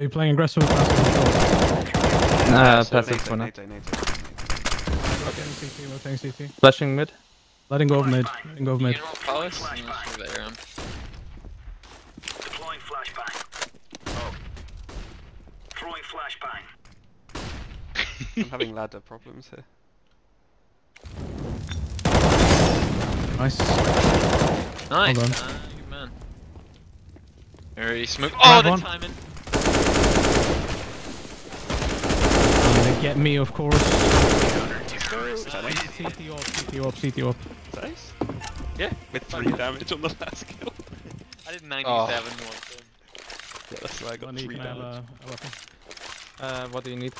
Are you playing aggressive or passive? Uh, So passive for now. NATO, NATO. Rotating CT, rotating CT. Flashing mid. Letting go of mid. Letting go of mid. You know Palace? I'm not sure that ARM. Deploying flashbang. Oh. Throwing flashbang. I'm having ladder problems here. Nice. Nice. Hold on. Uh, good man. Very smooth. Oh, the one. timing. Get me, of course. Is that nice? CT up, CT up, CT up. Nice? Yeah. With three damage on the last kill. I did 97 Oh. one time. Yeah, that's why I got three can have damage. a, a weapon? Uh, what do you need?